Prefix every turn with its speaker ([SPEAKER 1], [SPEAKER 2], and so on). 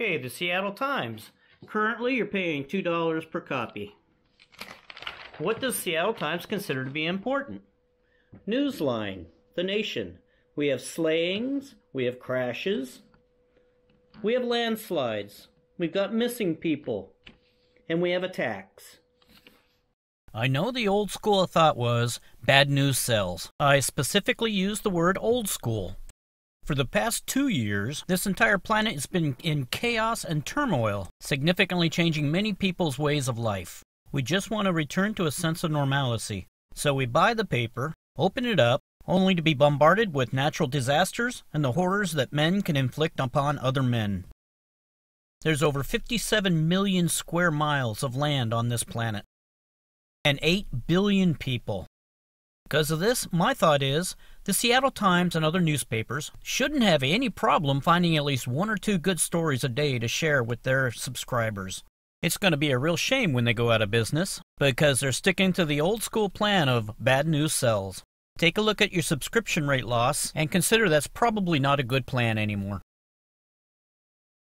[SPEAKER 1] Okay, the Seattle Times. Currently, you're paying $2 per copy. What does Seattle Times consider to be important? Newsline, The Nation. We have slayings, we have crashes, we have landslides, we've got missing people, and we have attacks.
[SPEAKER 2] I know the old school of thought was bad news sells. I specifically used the word old school. For the past two years, this entire planet has been in chaos and turmoil, significantly changing many people's ways of life. We just want to return to a sense of normalcy. So we buy the paper, open it up, only to be bombarded with natural disasters and the horrors that men can inflict upon other men. There's over 57 million square miles of land on this planet, and 8 billion people. Because of this, my thought is the Seattle Times and other newspapers shouldn't have any problem finding at least one or two good stories a day to share with their subscribers. It's going to be a real shame when they go out of business because they're sticking to the old school plan of bad news sells. Take a look at your subscription rate loss and consider that's probably not a good plan anymore.